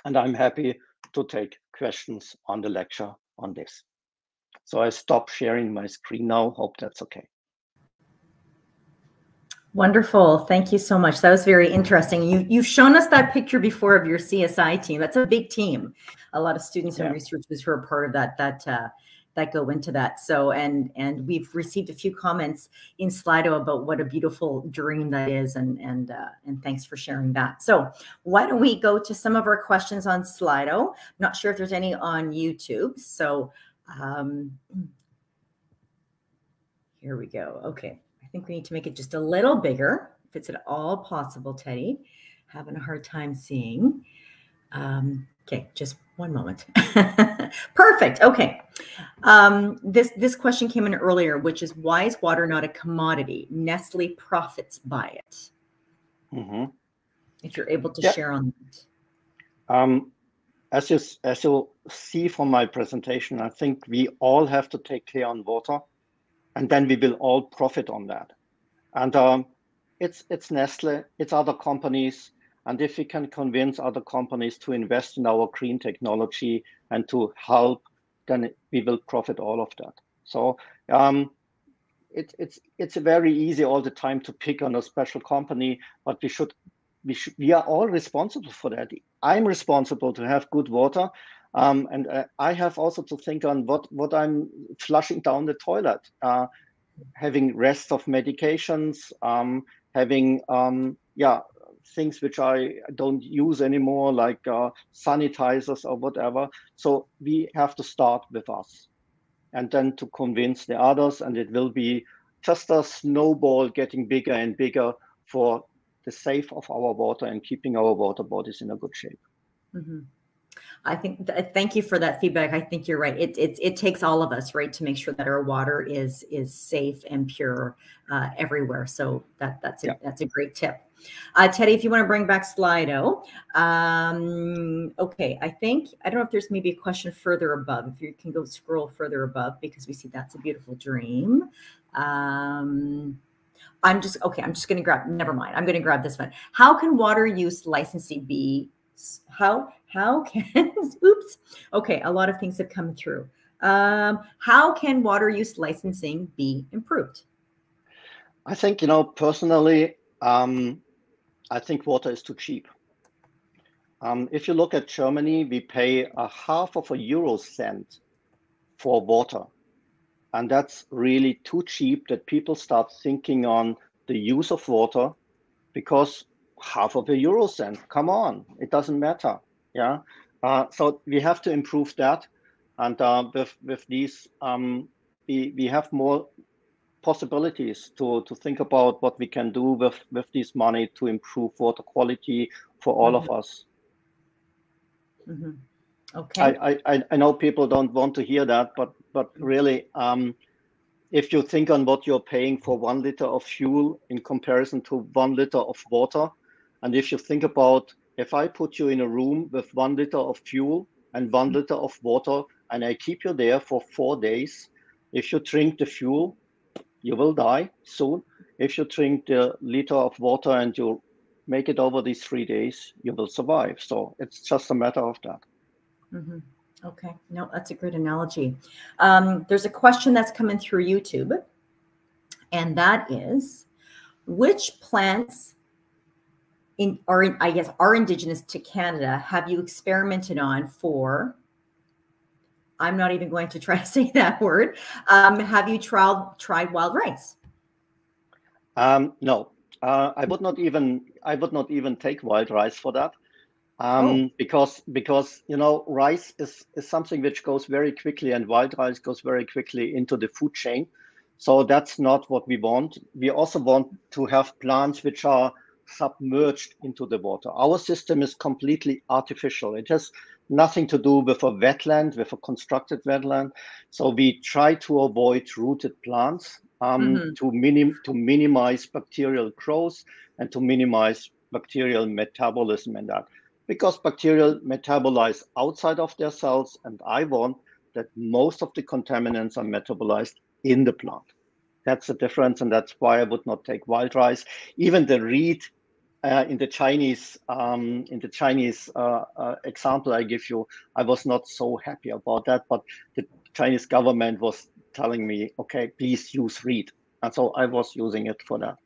And I'm happy to take questions on the lecture on this. So I stop sharing my screen now. Hope that's okay. Wonderful. Thank you so much. That was very interesting. You, you've shown us that picture before of your CSI team. That's a big team. A lot of students yeah. and researchers who are part of that, that, uh, that go into that. So and and we've received a few comments in Slido about what a beautiful dream that is, and and uh, and thanks for sharing that. So why don't we go to some of our questions on Slido? I'm not sure if there's any on YouTube. So um, here we go. Okay, think we need to make it just a little bigger, if it's at all possible. Teddy, having a hard time seeing. Um, okay, just one moment. Perfect. Okay. Um, this this question came in earlier, which is why is water not a commodity? Nestle profits by it. Mm-hmm. If you're able to share on that. Um, as you as you see from my presentation, I think we all have to take care on water, and then we will all profit on that. And um, it's it's Nestle, it's other companies, and if we can convince other companies to invest in our green technology and to help, then we will profit all of that. So um, it, it's it's very easy all the time to pick on a special company, but we should we should we are all responsible for that. I'm responsible to have good water, um, and uh, I have also to think on what what I'm flushing down the toilet, uh, having rest of medications, um, having um, yeah things which I don't use anymore, like uh, sanitizers or whatever. So we have to start with us and then to convince the others. And it will be just a snowball getting bigger and bigger for the safe of our water and keeping our water bodies in a good shape. Mm-hmm. I think th- thank you for that feedback. I think you're right. It, it it takes all of us, right, to make sure that our water is is safe and pure uh, everywhere. So that that's a, yeah. that's a great tip. Uh, Teddy, if you want to bring back Slido. Um, okay, I think, I don't know if there's maybe a question further above. If you can go scroll further above because we see that's a beautiful dream. Um, I'm just, okay, I'm just going to grab, never mind. I'm going to grab this one. How can water use licensing be, how, how can, oops. Okay, a lot of things have come through. Um, how can water use licensing be improved? I think, you know, personally, um, I think water is too cheap. Um, if you look at Germany, we pay a half of a euro cent for water. And that's really too cheap that people start thinking on the use of water because half of a euro cent, come on, it doesn't matter. Yeah. Uh, so we have to improve that. And uh, with, with these, um, we, we have more possibilities to, to think about what we can do with, with this money to improve water quality for all mm-hmm. of us. Mm-hmm. Okay. I, I, I know people don't want to hear that, but but really, um, if you think on what you're paying for one liter of fuel in comparison to one liter of water, and if you think about if I put you in a room with one liter of fuel and one mm-hmm. liter of water, and I keep you there for four days, if you drink the fuel, you will die soon. If you drink the liter of water and you make it over these three days, you will survive. So it's just a matter of that. Mm-hmm. Okay, no, that's a great analogy. Um, there's a question that's coming through YouTube, and that is, which plants in are I guess are indigenous to Canada have you experimented on for I'm not even going to try to say that word. Um, have you tried tried wild rice? Um, no, uh, I would not even I would not even take wild rice for that. Um, oh. because because you know rice is, is something which goes very quickly and wild rice goes very quickly into the food chain so that's not what we want we also want to have plants which are submerged into the water our system is completely artificial it has nothing to do with a wetland, with a constructed wetland. So we try to avoid rooted plants um, mm-hmm. to, minim- to minimize bacterial growth and to minimize bacterial metabolism and that. Because bacterial metabolize outside of their cells, and I want that most of the contaminants are metabolized in the plant. That's the difference, and that's why I would not take wild rice. Even the reed uh, in the Chinese um, in the Chinese uh, uh, example I give you, I was not so happy about that. But the Chinese government was telling me, okay, please use reed, and so I was using it for that.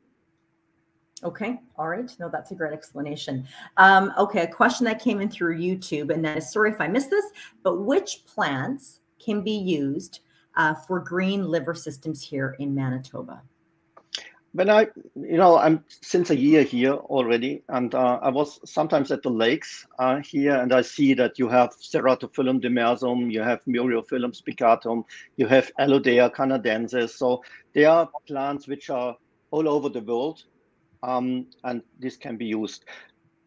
Okay, all right. No, that's a great explanation. Um, okay, a question that came in through YouTube, and is sorry if I missed this, but which plants can be used uh, for green liver systems here in Manitoba? When I, you know, I'm since a year here already, and uh, I was sometimes at the lakes uh, here, and I see that you have Ceratophyllum demersum, you have Myriophyllum spicatum, you have Elodea canadensis. So there are plants which are all over the world, um, and this can be used.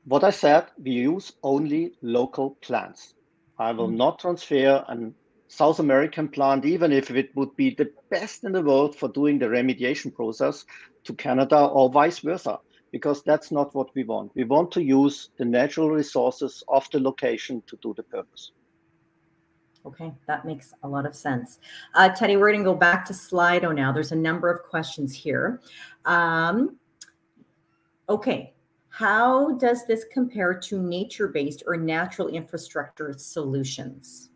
What I said, we use only local plants. I will mm. not transfer an South American plant, even if it would be the best in the world for doing the remediation process to Canada or vice versa, because that's not what we want. We want to use the natural resources of the location to do the purpose. Okay, that makes a lot of sense. Uh, Teddy, we're going to go back to Slido now. There's a number of questions here. Um, okay, how does this compare to nature-based or natural infrastructure solutions?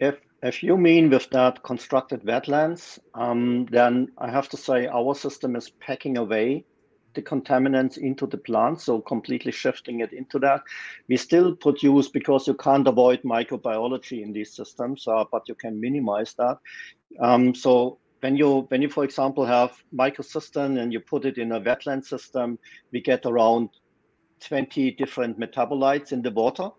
If if you mean with that constructed wetlands, um, then I have to say our system is packing away the contaminants into the plant, so completely shifting it into that. We still produce because you can't avoid microbiology in these systems, uh, but you can minimize that. Um, so when you when you for example have microcystin and you put it in a wetland system, we get around 20 different metabolites in the water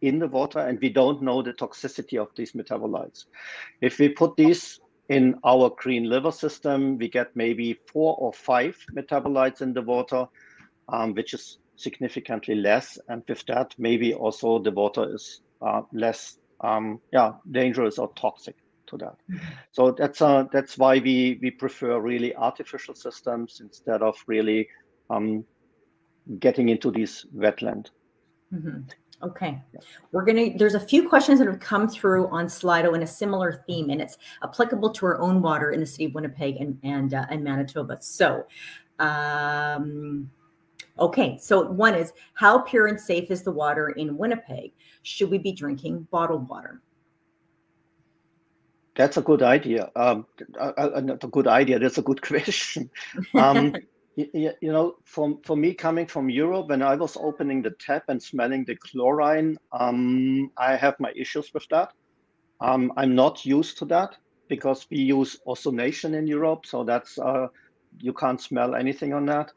in the water and we don't know the toxicity of these metabolites. If we put these in our green liver system, we get maybe four or five metabolites in the water, um, which is significantly less. And with that, maybe also the water is uh, less um, yeah, dangerous or toxic to that. Mm-hmm. So that's uh, that's why we we prefer really artificial systems instead of really um, getting into these wetland. Mm-hmm. Okay. We're going to, there's a few questions that have come through on Slido in a similar theme, and it's applicable to our own water in the city of Winnipeg and, and, uh, and Manitoba. So, um, okay. So, one is how pure and safe is the water in Winnipeg? Should we be drinking bottled water? That's a good idea. Um, uh, uh, not a good idea. That's a good question. Um, you, you know, for, for me coming from Europe, when I was opening the tap and smelling the chlorine, um, I have my issues with that. Um, I'm not used to that because we use ozonation in Europe, so that's uh, you can't smell anything on that.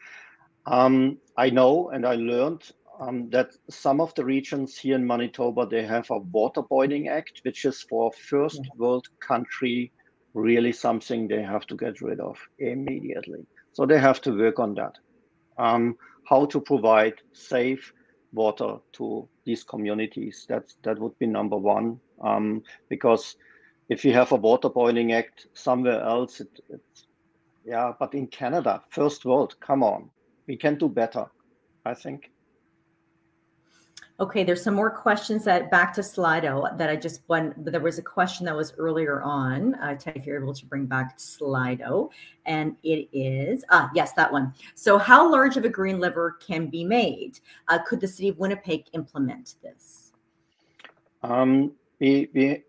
Um, I know and I learned um, that some of the regions here in Manitoba they have a water boiling act, which is for first world country really something they have to get rid of immediately. So they have to work on that. Um, how to provide safe water to these communities. That's that would be number one. Um, because if you have a water boiling act somewhere else, it, yeah, but in Canada, first world, come on, we can do better. I think. Okay, there's some more questions that back to Slido that I just went. There was a question that was earlier on. Uh, if you're able to bring back Slido, and it is ah yes that one. So, how large of a green liver can be made? Uh, could the city of Winnipeg implement this? Um, we we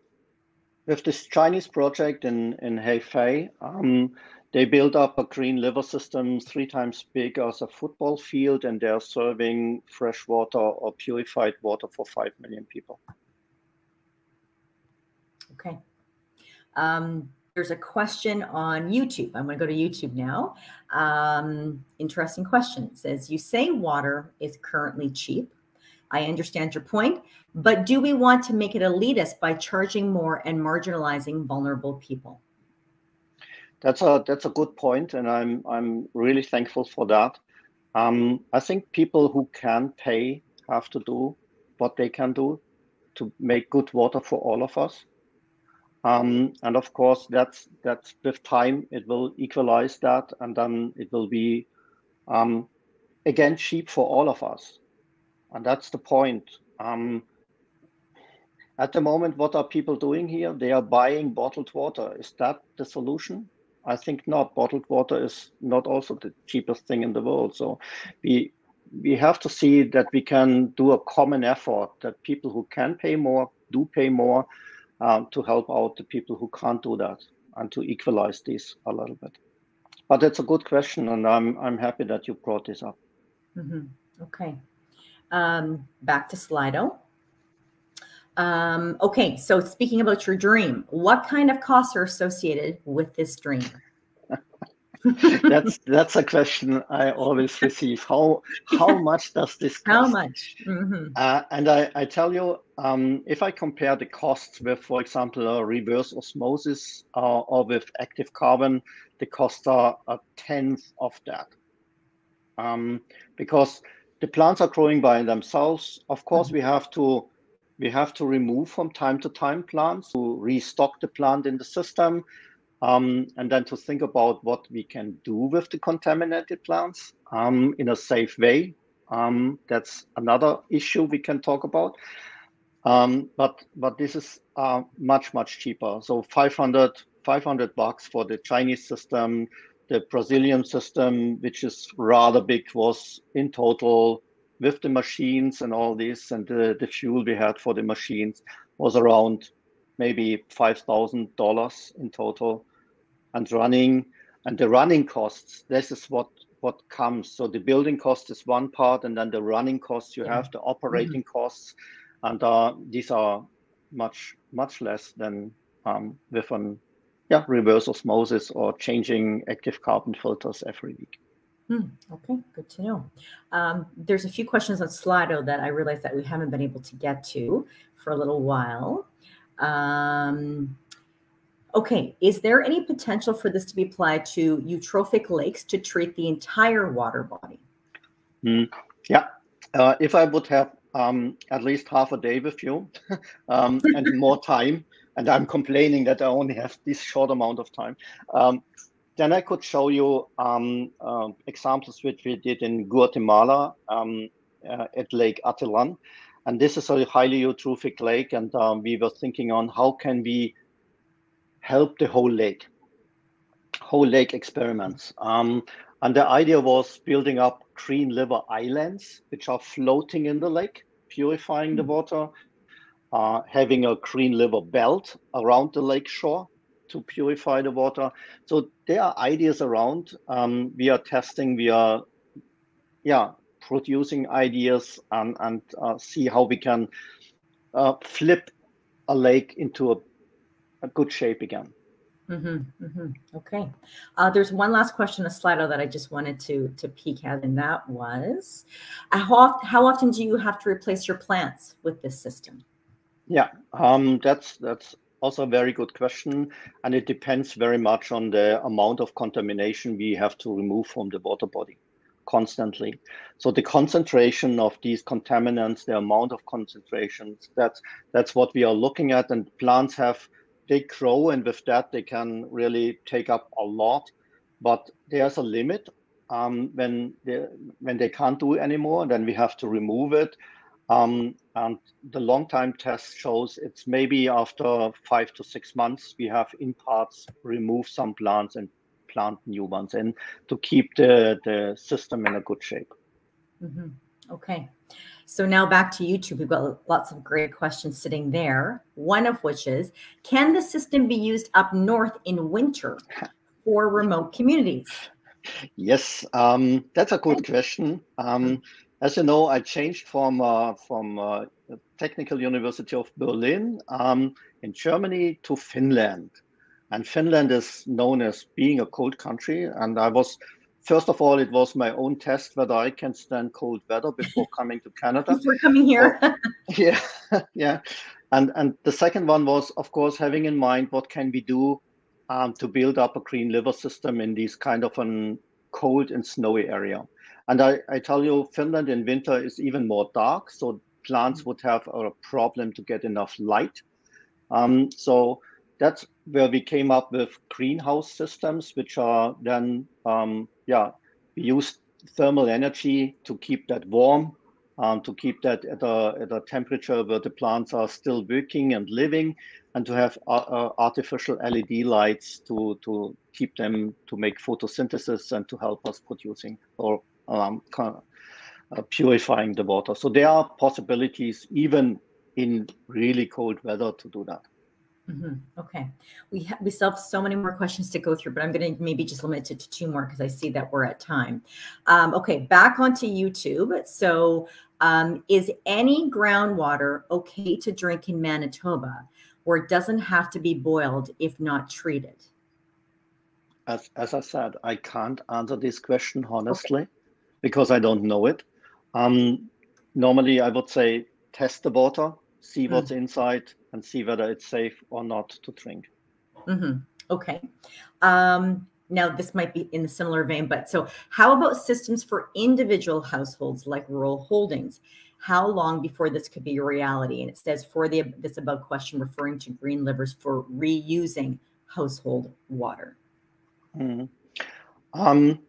with this Chinese project in in Hefei, um, they built up a green liver system three times big as a football field, and they're serving fresh water or purified water for 5 million people. Okay. Um, there's a question on YouTube. I'm going to go to YouTube now. Um, interesting question. It says, You say water is currently cheap. I understand your point, but do we want to make it elitist by charging more and marginalizing vulnerable people? That's a that's a good point, and I'm I'm really thankful for that. Um, I think people who can pay have to do what they can do to make good water for all of us. Um, and of course, that's that's with time it will equalize that, and then it will be um, again cheap for all of us. And that's the point. Um, at the moment, what are people doing here? They are buying bottled water. Is that the solution? I think not. Bottled water is not also the cheapest thing in the world. So we we have to see that we can do a common effort that people who can pay more do pay more um, to help out the people who can't do that and to equalize this a little bit. But it's a good question, and I'm I'm happy that you brought this up. Mm-hmm. Okay, um, back to Slido. Um, okay, so speaking about your dream, what kind of costs are associated with this dream? that's that's a question I always receive. How how much does this cost? How much? Mm-hmm. Uh, and I, I tell you, um, if I compare the costs with, for example, a reverse osmosis uh, or with active carbon, the costs are a tenth of that. Um, because the plants are growing by themselves. Of course, mm-hmm. we have to we have to remove from time to time plants to restock the plant in the system um, and then to think about what we can do with the contaminated plants um, in a safe way. Um, that's another issue we can talk about. Um, but but this is uh, much much cheaper. So 500 500 bucks for the Chinese system. The Brazilian system, which is rather big, was in total with the machines and all this and the, the fuel we had for the machines was around maybe five thousand dollars in total and running and the running costs this is what what comes so the building cost is one part and then the running costs you yeah. have the operating mm-hmm. costs and uh, these are much much less than um, with an yeah reverse osmosis or changing active carbon filters every week Hmm, okay, good to know. Um, there's a few questions on Slido that I realize that we haven't been able to get to for a little while. Um, Okay, is there any potential for this to be applied to eutrophic lakes to treat the entire water body? Mm, yeah, uh, if I would have um, at least half a day with you um, and more time, and I'm complaining that I only have this short amount of time, um, then I could show you um, uh, examples which we did in Guatemala um, uh, at Lake Atitlán. And this is a highly eutrophic lake, and um, we were thinking on how can we help the whole lake, whole lake experiments. Um, and the idea was building up green liver islands, which are floating in the lake, purifying the hmm. water, uh, having a green liver belt around the lake shore to purify the water. So there are ideas around. Um, we are testing, we are, yeah, producing ideas and, and uh, see how we can uh, flip a lake into a a good shape again. Mm-hmm, mm-hmm. Okay. Uh, there's one last question, a Slido that I just wanted to to peek at, and that was, how, how often do you have to replace your plants with this system? Yeah, um, that's that's also a very good question, and it depends very much on the amount of contamination we have to remove from the water body constantly. So the concentration of these contaminants, the amount of concentrations, that's that's what we are looking at, and plants have they grow and with that they can really take up a lot but there's a limit um, when they when they can't do anymore then we have to remove it um, and the long time test shows it's maybe after five to six months we have in parts remove some plants and plant new ones in to keep the the system in a good shape mm-hmm. okay so now back to YouTube. We've got lots of great questions sitting there. One of which is Can the system be used up north in winter for remote communities? Yes, um, that's a good question. Um, as you know, I changed from uh, from uh, Technical University of Berlin um, in Germany to Finland, and Finland is known as being a cold country. And I was first of all, it was my own test whether I can stand cold weather before coming to Canada. before coming here. yeah, yeah. And and the second one was, of course, having in mind what can we do um, to build up a green liver system in these kind of a cold and snowy area. And I, I tell you, Finland in winter is even more dark, so plants would have a problem to get enough light. Um, so that's where we came up with greenhouse systems, which are then um, yeah, we use thermal energy to keep that warm, um, to keep that at a, at a temperature where the plants are still working and living, and to have uh, uh, artificial LED lights to, to keep them to make photosynthesis and to help us producing or um, uh, purifying the water. So there are possibilities even in really cold weather to do that. Mm-hmm. Okay, we ha- we still have so many more questions to go through, but I'm going to maybe just limit it to two more because I see that we're at time. Um, okay, back onto YouTube. So, um, is any groundwater okay to drink in Manitoba, where it doesn't have to be boiled if not treated? As as I said, I can't answer this question honestly okay. Because I don't know it. Um, normally, I would say test the water, see what's mm. inside and see whether it's safe or not to drink. Mm-hmm. Okay. Um, now, this might be in a similar vein, but so how about systems for individual households like rural holdings? How long before this could be a reality? And it says for the this above question referring to green livers for reusing household water. Mm-hmm. Um,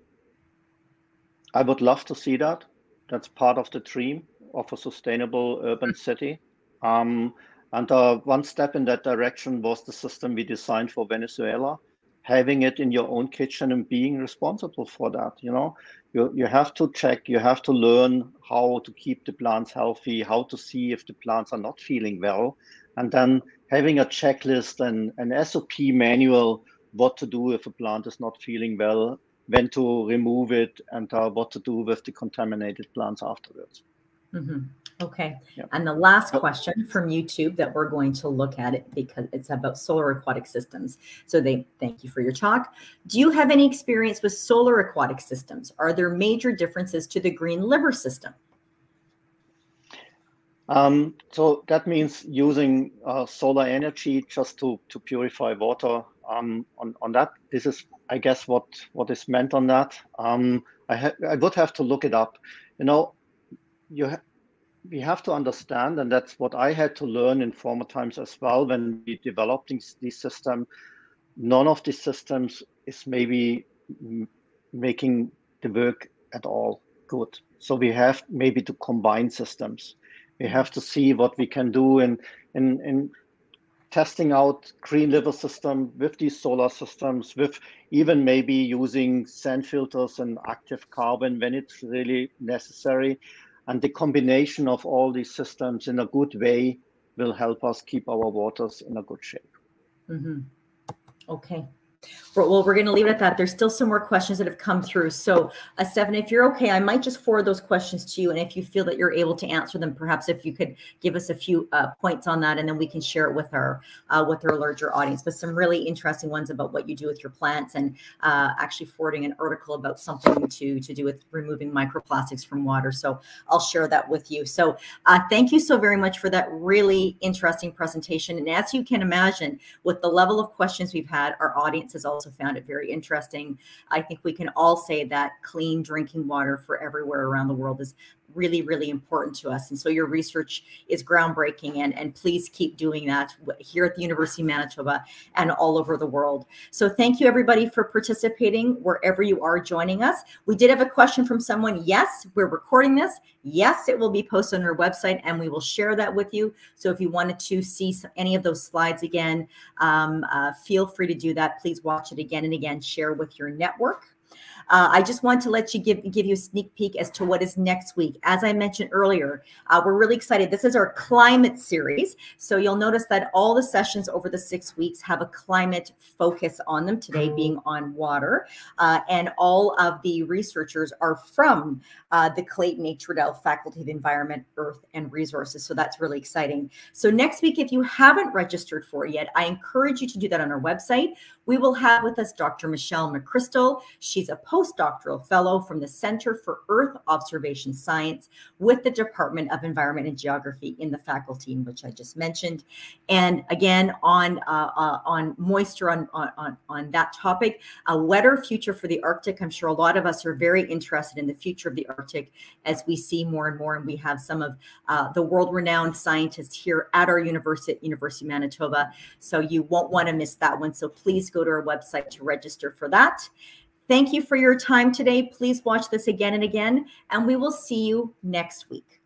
I would love to see that. That's part of the dream of a sustainable urban mm-hmm. city. Um, and uh, one step in that direction was the system we designed for Venezuela, having it in your own kitchen and being responsible for that. You know, you, you have to check, you have to learn how to keep the plants healthy, how to see if the plants are not feeling well, and then having a checklist and an SOP manual what to do if a plant is not feeling well, when to remove it, and uh, what to do with the contaminated plants afterwards. Mm-hmm. Okay. Yep. And the last question from YouTube that we're going to look at it because it's about solar aquatic systems. So they thank you for your talk. Do you have any experience with solar aquatic systems? Are there major differences to the green liver system? Um, so that means using uh, solar energy just to, to purify water. Um, on, on that, this is, I guess, what, what is meant on that. Um, I, I would have to look it up. You know, you ha- we have to understand, and that's what I had to learn in former times as well when we developed these systems. None of these systems is maybe making the work at all good. So we have maybe to combine systems. We have to see what we can do in in, in testing out green liver system with these solar systems, with even maybe using sand filters and active carbon when it's really necessary and the combination of all these systems in a good way will help us keep our waters in a good shape. Mm-hmm. Okay. Well, we're going to leave it at that. There's still some more questions that have come through. So, uh, if you're okay, I might just forward those questions to you. And if you feel that you're able to answer them, perhaps if you could give us a few uh, points on that, and then we can share it with our uh, with our larger audience. But some really interesting ones about what you do with your plants, and uh, actually forwarding an article about something to to do with removing microplastics from water. So I'll share that with you. So uh, thank you so very much for that really interesting presentation. And as you can imagine, with the level of questions we've had, our audience has also found it very interesting. I think we can all say that clean drinking water for everywhere around the world is really, really important to us. And so your research is groundbreaking and, and please keep doing that here at the University of Manitoba and all over the world. So thank you everybody for participating wherever you are joining us. We did have a question from someone. Yes, we're recording this. Yes, it will be posted on our website and we will share that with you. So if you wanted to see any of those slides again, um, uh, feel free to do that. Please watch it again and again, share with your network. Uh, I just want to let you give give you a sneak peek as to what is next week. As I mentioned earlier, uh, we're really excited. This is our climate series, so you'll notice that all the sessions over the six weeks have a climate focus on them. Today being on water, uh, and all of the researchers are from uh, the Clayton H. Riddell Faculty of Environment, Earth, and Resources. So that's really exciting. So next week, if you haven't registered for it yet, I encourage you to do that on our website. We will have with us Dr. Michelle McCrystall. She's a postdoctoral fellow from the Center for Earth Observation Science with the Department of Environment and Geography in the faculty in which I just mentioned. And again, on uh, uh, on moisture, on, on, on that topic, a wetter future for the Arctic. I'm sure a lot of us are very interested in the future of the Arctic as we see more and more. And we have some of uh, the world-renowned scientists here at our university, University of Manitoba. So you won't want to miss that one. So please go to our website to register for that. Thank you for your time today. Please watch this again and again, and we will see you next week.